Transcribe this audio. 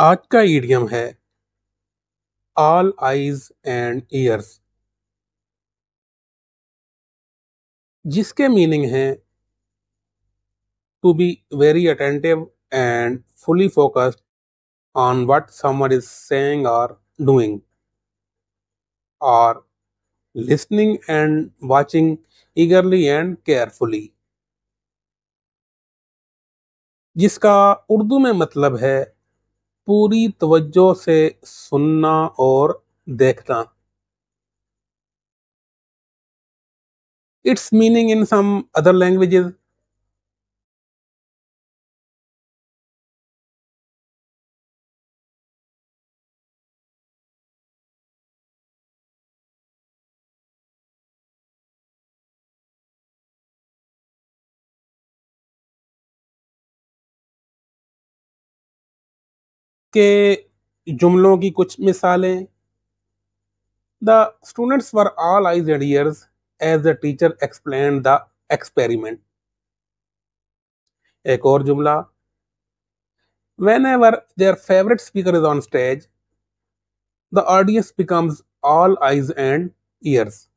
آج کا ایڈیم ہے آل آئیز اینڈ ایئرس جس کے میننگ ہیں to be very attentive and fully focused on what someone is saying or doing اور listening and watching eagerly and carefully جس کا اردو میں مطلب ہے پوری توجہ سے سننا اور دیکھنا it's meaning in some other languages کے جملوں کی کچھ مثالیں the students were all eyes and ears as the teacher explain the experiment ایک اور جملہ whenever their favourite speaker is on stage the becomes becomes all eyes and years